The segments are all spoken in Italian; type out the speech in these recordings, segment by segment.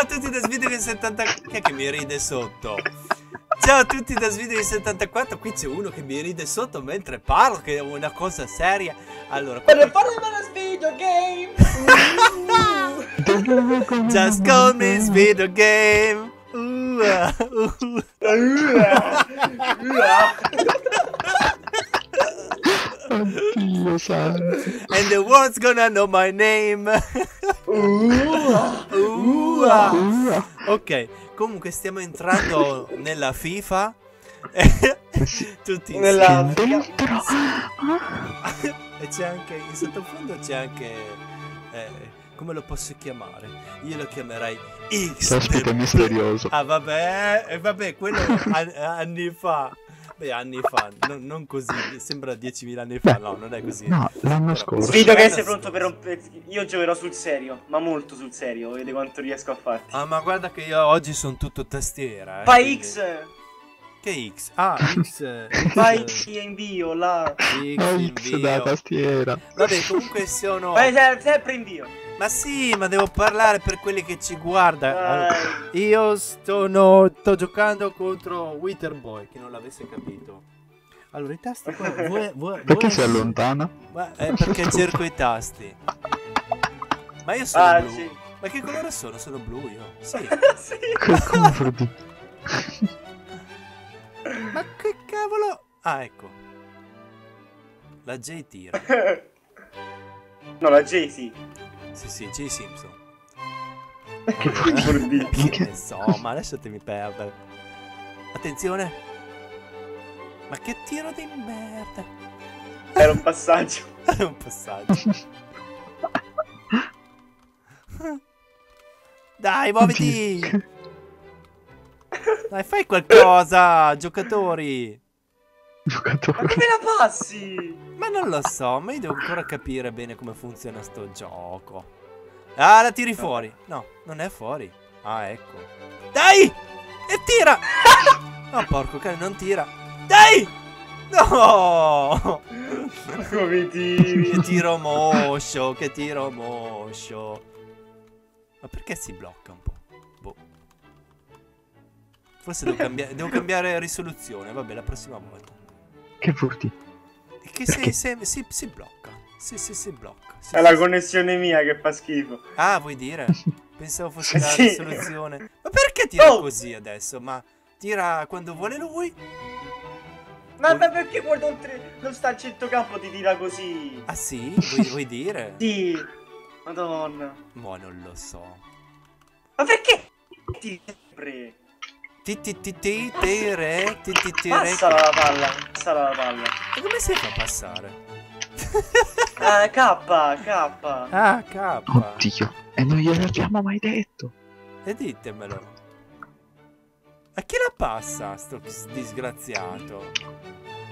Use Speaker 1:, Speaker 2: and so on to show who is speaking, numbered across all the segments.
Speaker 1: Ciao a tutti da Svideo 74. Chi è che mi ride sotto? Ciao a tutti da Svideo 74. Qui c'è uno che mi ride sotto mentre parlo, che è una cosa seria. Allora,
Speaker 2: Per fare una video game.
Speaker 1: Just call me video game. Uh, uh.
Speaker 3: Oddio santo.
Speaker 1: And the world's gonna know my name. Uh,
Speaker 3: Uh,
Speaker 1: ok, comunque stiamo entrando nella FIFA. Tutti
Speaker 2: Nella-
Speaker 3: dentro.
Speaker 1: E c'è anche in sottofondo c'è anche eh, come lo posso chiamare? Io lo chiamerei X. Del-
Speaker 3: misterioso.
Speaker 1: Ah vabbè, eh, vabbè, quello an- anni fa. Beh, anni fa, non, non così, sembra 10.000 anni fa, no, non è così.
Speaker 3: No, l'anno scorso.
Speaker 2: Sfido che sei pronto per rompere. Io giocherò sul serio, ma molto sul serio. Vedi quanto riesco a farti.
Speaker 1: Ah, ma guarda che io oggi sono tutto tastiera. eh,
Speaker 2: Fai
Speaker 1: quindi-
Speaker 2: X!
Speaker 1: Che X? Ah, X.
Speaker 2: Fai
Speaker 1: X,
Speaker 2: invio là.
Speaker 1: X,
Speaker 3: X da
Speaker 1: invio.
Speaker 3: tastiera.
Speaker 1: Vabbè, comunque sono...
Speaker 2: Se- sempre invio.
Speaker 1: Ma sì, ma devo parlare per quelli che ci guardano. Allora, io sto, sto giocando contro Witherboy, chi non l'avesse capito. Allora, i tasti qua... Vuoi, vuoi,
Speaker 3: Perché
Speaker 1: vuoi-
Speaker 3: si allontana?
Speaker 1: Ma è perché cerco i tasti. Ma io sono
Speaker 2: Ah,
Speaker 1: blu.
Speaker 2: sì.
Speaker 1: Ma che colore sono? Sono blu io. Sì.
Speaker 2: sì.
Speaker 3: Che come di...
Speaker 1: Ma che cavolo? Ah, ecco. La J tira.
Speaker 2: No, la J sì.
Speaker 1: Sì, sì, J Simpson.
Speaker 2: Che vuol dire?
Speaker 1: Che ne so, ma lasciatemi perdere. Attenzione. Ma che tiro di merda.
Speaker 2: Era un passaggio.
Speaker 1: È un passaggio. Dai, muoviti. Dai, fai qualcosa, giocatori.
Speaker 2: Ma
Speaker 3: Giocatore.
Speaker 2: come la passi?
Speaker 1: Ma non lo so, ma io devo ancora capire bene come funziona sto gioco. Ah, la tiri fuori. No, non è fuori. Ah, ecco. Dai! E tira! Oh, porco cane, non tira. Dai! No!
Speaker 2: Come tiri?
Speaker 1: Che tiro moscio, che tiro moscio. Ma perché si blocca un po'? Boh. Forse devo, cambia- devo cambiare risoluzione. Vabbè, la prossima volta.
Speaker 3: Che furti.
Speaker 1: Che si,
Speaker 3: Perché?
Speaker 1: si, si, blocca. Si, si, si blocca. Si,
Speaker 2: È
Speaker 1: si-
Speaker 2: la connessione mia che fa schifo.
Speaker 1: Ah, vuoi dire? Pensavo fosse la
Speaker 2: Sì.
Speaker 1: risoluzione. Ma perché tira
Speaker 2: Oh!
Speaker 1: così adesso? Ma tira quando vuole lui?
Speaker 2: Ma, ma perché guarda oltre non sta al centrocampo ti tira così?
Speaker 1: Ah sì? Vuoi, vuoi dire?
Speaker 2: Sì. Madonna.
Speaker 1: Boh, non lo so.
Speaker 2: Ma perché ti sempre?
Speaker 1: Ti ti ti ti ti re ti ti ti re.
Speaker 2: Passala la palla. Passala la palla.
Speaker 1: Ma come si fa a passare?
Speaker 2: Ah, K, K.
Speaker 1: Ah, K.
Speaker 3: Oddio. E non gliel'abbiamo mai detto.
Speaker 1: E ditemelo. A chi la passa, sto disgraziato?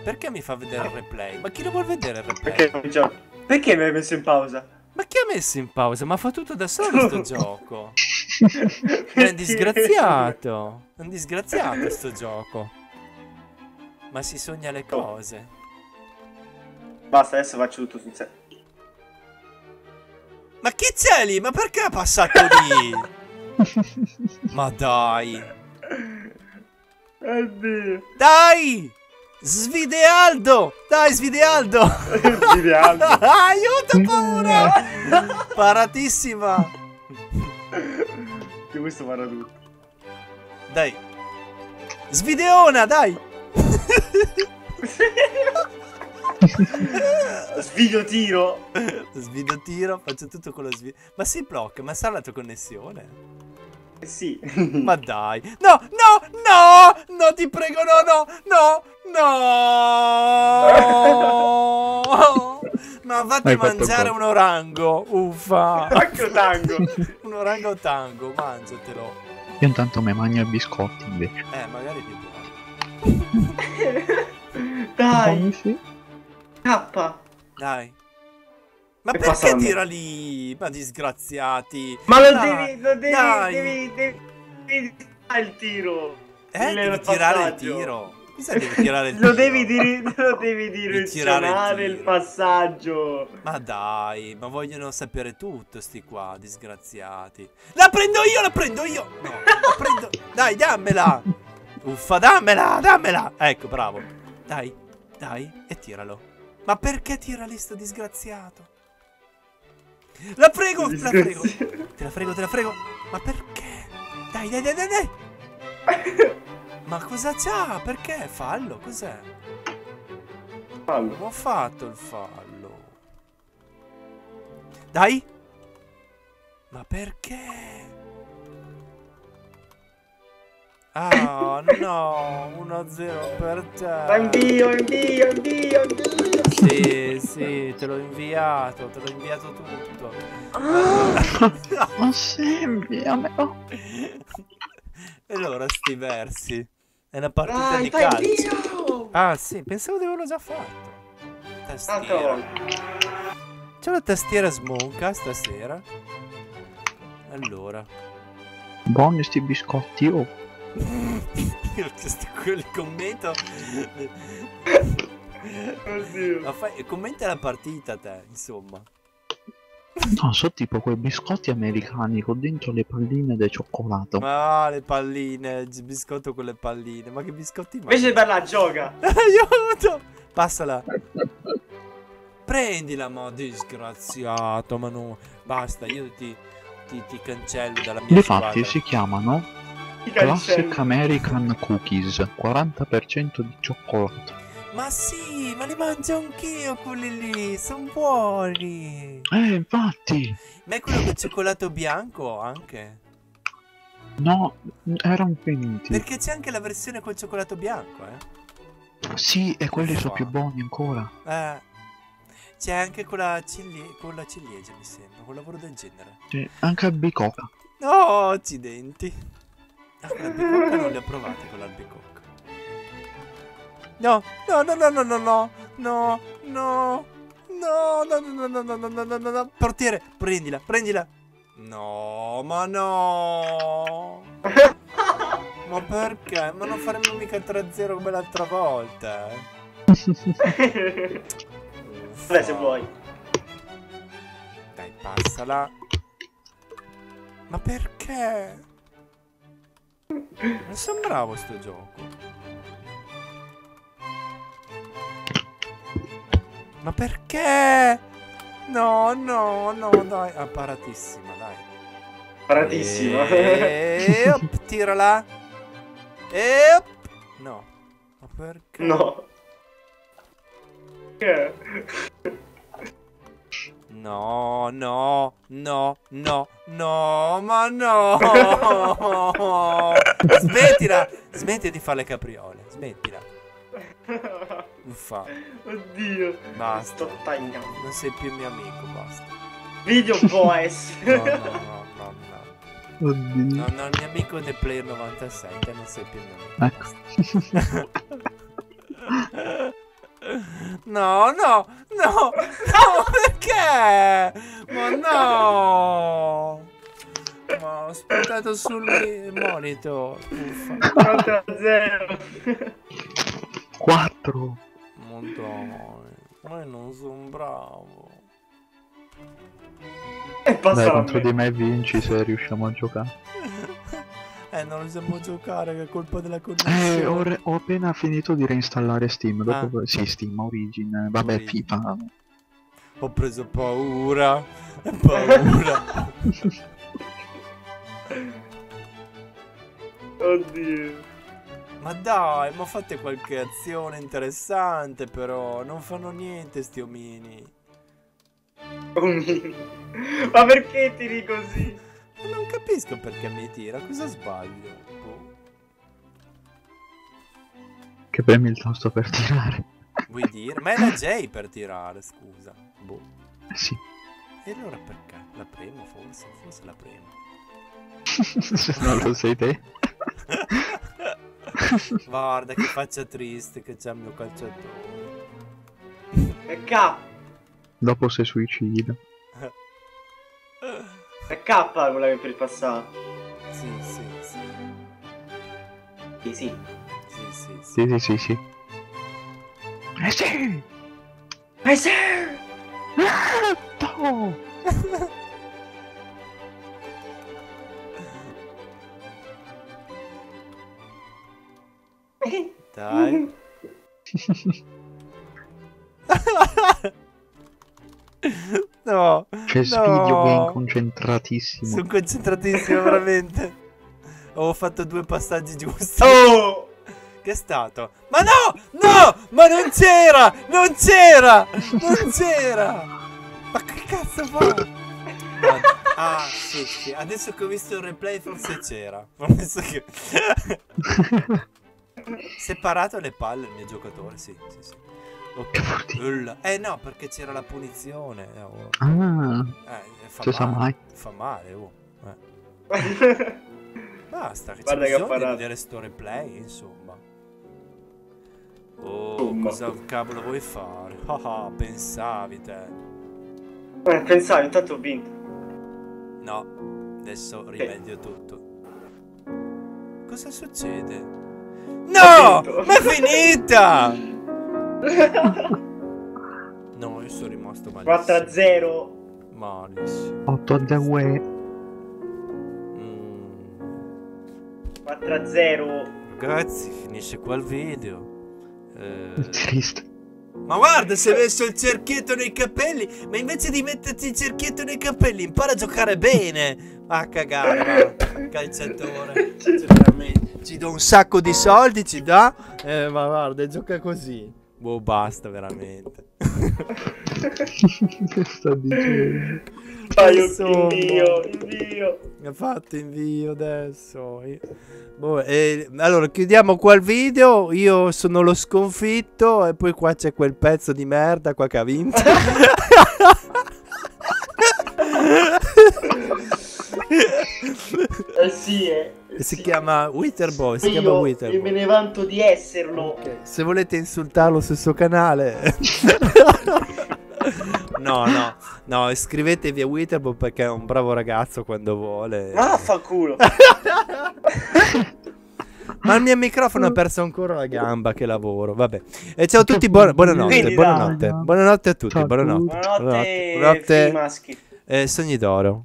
Speaker 1: Perché mi fa vedere il replay? Ma chi lo vuol vedere il replay?
Speaker 2: Perché? Perché mi hai messo in pausa?
Speaker 1: Ma chi ha messo in pausa? Ma fa tutto da solo sto gioco. È disgraziato. È un disgraziato sto gioco. Ma si sogna le cose.
Speaker 2: Basta, adesso faccio tutto sul set.
Speaker 1: Ma chi c'è lì? Ma perché è passato lì? Ma dai.
Speaker 2: Oddio.
Speaker 1: Dai! Svidealdo! Dai, Svidealdo!
Speaker 2: Ideale.
Speaker 1: Aiuto, paura! Paratissima!
Speaker 2: Di questo farà tutto.
Speaker 1: Dai! Svideona, dai!
Speaker 2: Svidio tiro.
Speaker 1: Svido tiro, faccio tutto con lo svido. Ma si blocca, ma sarà la tua connessione?
Speaker 2: Sì.
Speaker 1: Ma dai! No, no, no! No, ti prego, no, no, no! No! Ma vatti a
Speaker 3: Hai fatto
Speaker 1: mangiare un orango, uffa!
Speaker 2: Anche tango.
Speaker 1: Un orango tango, mangiatelo.
Speaker 3: Io intanto mi mangio i biscotti invece.
Speaker 1: Eh, magari più buono.
Speaker 2: Dai.
Speaker 3: sì.
Speaker 2: K.
Speaker 1: Dai. Ma
Speaker 2: E
Speaker 1: perché tira lì? Ma disgraziati.
Speaker 2: Ma lo
Speaker 1: Dai,
Speaker 2: devi, lo devi,
Speaker 1: dai.
Speaker 2: devi, devi, devi fare il tiro.
Speaker 1: Eh,
Speaker 2: il
Speaker 1: devi tirare il tiro. Devi tirare il
Speaker 2: Lo devi, dire, lo devi
Speaker 1: tirare il
Speaker 2: direzionare il
Speaker 1: tiro.
Speaker 2: passaggio.
Speaker 1: Ma dai, ma vogliono sapere tutto sti qua, disgraziati. La prendo io, la prendo io! No, la prendo... Dai, dammela! Uffa, dammela, dammela! Ecco, bravo. Dai, dai, e tiralo. Ma perché tira lì sto disgraziato? La prego, te la prego. Te la frego, te la frego. Ma perché? Dai, dai, dai, dai, dai. Ma cosa c'ha? Perché? Fallo, cos'è?
Speaker 2: Fallo.
Speaker 1: Non ho fatto il fallo. Dai. Ma perché? Ah, no. 1-0 per te.
Speaker 2: Invio, invio, invio, invio.
Speaker 1: Sì, sì, te l'ho inviato, te l'ho inviato tutto.
Speaker 3: Ma sembri a me.
Speaker 1: E allora sti versi. È una partita
Speaker 2: Dai,
Speaker 1: di calcio. Ah, sì, pensavo di averlo già fatto. Tastiera. C'è una tastiera smonca stasera. Allora.
Speaker 3: Buoni sti biscotti, oh.
Speaker 1: Quel commento.
Speaker 2: Oddio.
Speaker 1: Ma fai, commenta la partita te, insomma.
Speaker 3: No, so tipo quei biscotti americani con dentro le palline di cioccolato.
Speaker 1: Ma le palline, il biscotto con le palline. Ma che biscotti mangi?
Speaker 2: Invece per la gioca.
Speaker 1: Aiuto! Passala. Prendila, ma disgraziato. Ma no. Basta, io ti, ti, ti cancello dalla mia squadra.
Speaker 3: si chiamano Classic. American Cookies, 40% di cioccolato.
Speaker 1: Ma sì, ma li mangio anch'io quelli lì. Sono buoni.
Speaker 3: Eh, infatti,
Speaker 1: Ma è quello col cioccolato bianco anche?
Speaker 3: no, erano finiti.
Speaker 1: Perché c'è anche la versione col cioccolato bianco, eh?
Speaker 3: Sì, e quelli sono più buoni ancora.
Speaker 1: Eh. C'è anche con la, cillie- con la ciliegia, mi sembra. Un lavoro del genere.
Speaker 3: Sì, anche a bicocca.
Speaker 1: No, accidenti. Ah, l'albicocca non le ho provate con l'albicocca. No, no, no, no, no, no, no, no, no, no, no, no, no, no, no, no, no, no, no, portiere, prendila, prendila. No, ma no. Ma perché? Ma non faremo mica 3-0 come l'altra volta. eh.
Speaker 2: Vabbè, se vuoi.
Speaker 1: Dai, passala. Ma perché? Non sembravo sto gioco. Ma perché? No, no, no, dai. Apparatissima, dai.
Speaker 2: Paratissimo.
Speaker 1: E op, tirala. E op. No. Ma perché?
Speaker 2: No. Che?
Speaker 1: No, no, no, no, no, ma no! Smettila! Smetti di fare le capriole, smettila. Uffa,
Speaker 2: Oddio.
Speaker 1: basta.
Speaker 2: Sto tagliando.
Speaker 1: Non sei più mio amico, basta.
Speaker 2: Video boys.
Speaker 1: No, no, no, no, no.
Speaker 3: Oddio.
Speaker 1: No, no, il mio amico The Player 96, te non sei più mio amico.
Speaker 3: Ecco.
Speaker 1: No, no, no, no, perché? Ma no! Ma ho sputato sul monitor. Uffa.
Speaker 2: 4-0.
Speaker 3: 4.
Speaker 1: Madonna, ma io non sono bravo.
Speaker 2: E passa
Speaker 3: Dai,
Speaker 2: a
Speaker 3: contro di me vinci se riusciamo a giocare.
Speaker 1: Eh, non riusciamo giocare, che è colpa della
Speaker 3: Eh,
Speaker 1: connessione.
Speaker 3: ho, re- ho appena finito di reinstallare Steam. Dopo...
Speaker 1: Ah.
Speaker 3: Sì, Steam, Origin. eh, Vabbè,
Speaker 1: Origin.
Speaker 3: FIFA.
Speaker 1: Ho preso paura. Paura.
Speaker 2: Oddio.
Speaker 1: Ma dai, ma fate qualche azione interessante, però. Non fanno niente, sti omini.
Speaker 2: Omino. Ma perché tiri così?
Speaker 1: Ma Non capisco perché mi tira. Cosa sbaglio? Boh.
Speaker 3: Che premi il tasto per tirare.
Speaker 1: Vuoi dire? Ma è la J per tirare, scusa. Boh.
Speaker 3: Eh, sì.
Speaker 1: E allora perché? La premo forse? Forse la premo.
Speaker 3: se non lo sei te.
Speaker 1: Guarda che faccia triste che c'ha il mio calciatore.
Speaker 2: È K.
Speaker 3: Dopo sei suicida.
Speaker 2: È K quella che per il passato.
Speaker 1: Sì, sì, sì.
Speaker 2: Sì, sì.
Speaker 1: Sì, sì. sì, sì.
Speaker 3: Sì, sì. Eh sì!
Speaker 2: Eh sì!
Speaker 3: No!
Speaker 1: Dai. no.
Speaker 3: C'è Spidio che è inconcentratissimo.
Speaker 1: Sono concentratissimo veramente. Ho fatto due passaggi giusti.
Speaker 2: Oh!
Speaker 1: Che è stato? Ma no! No! Ma non c'era! Non c'era! Non c'era! Ma che cazzo fa? Ah, sì, sì. Adesso che ho visto il replay forse c'era. Adesso che... Separato le palle il mio giocatore, sì, sì, sì. Ok.
Speaker 3: Che vuol dire?
Speaker 1: Ulla. Eh no, perché c'era la punizione. eh, oh.
Speaker 3: Ah,
Speaker 1: Eh, fa
Speaker 3: si sa
Speaker 1: male.
Speaker 3: mai.
Speaker 1: Fa male, oh. Eh. Basta, che c'è
Speaker 2: Guarda che
Speaker 1: bisogno di vedere sto replay, insomma. Oh,
Speaker 2: Insomma.
Speaker 1: cosa cavolo vuoi fare? Ah, ah, pensavi te.
Speaker 2: Eh, Pensavo, intanto ho vinto.
Speaker 1: No, adesso rimedio tutto. Cosa succede? No! Ma è finita! No, io sono rimasto malissimo.
Speaker 2: 4 a 0.
Speaker 1: Malissimo.
Speaker 3: 8 a 2.
Speaker 1: Mm.
Speaker 2: 4 a 0.
Speaker 1: Ragazzi, finisce qua il video. Eh,
Speaker 3: Triste.
Speaker 1: Ma guarda, si è messo il cerchietto nei capelli. Ma invece di metterti il cerchietto nei capelli, impara a giocare bene. Va a cagare. Calciatore. Cioè, veramente, Ci do un sacco di soldi, ci dà. Eh, ma guarda, gioca così. Boh, basta, veramente.
Speaker 3: che sta dicendo?
Speaker 2: Fai un invio, invio.
Speaker 1: Mi ha fatto invio adesso. Boh, eh, allora, chiudiamo qua il video. Io sono lo sconfitto. E poi qua c'è quel pezzo di merda qua che ha vinto.
Speaker 2: Eh sì, eh.
Speaker 1: Si
Speaker 2: sì.
Speaker 1: chiama Witherboy. Si chiama Witherboy.
Speaker 2: me ne vanto di esserlo.
Speaker 1: Ok, Se volete insultarlo sul suo canale. no, no, no, iscrivetevi a Witherboy perché è un bravo ragazzo quando vuole.
Speaker 2: Ma affanculo.
Speaker 1: Ma il mio microfono ha perso ancora la gamba che lavoro. Vabbè. E ciao a tutti, buona- buonanotte.
Speaker 2: Quindi,
Speaker 1: Buonanotte. Buonanotte a tutti. Buonanotte.
Speaker 3: tutti.
Speaker 2: Buonanotte,
Speaker 1: Buonanotte.
Speaker 2: figli maschi.
Speaker 1: Eh, sogni d'oro.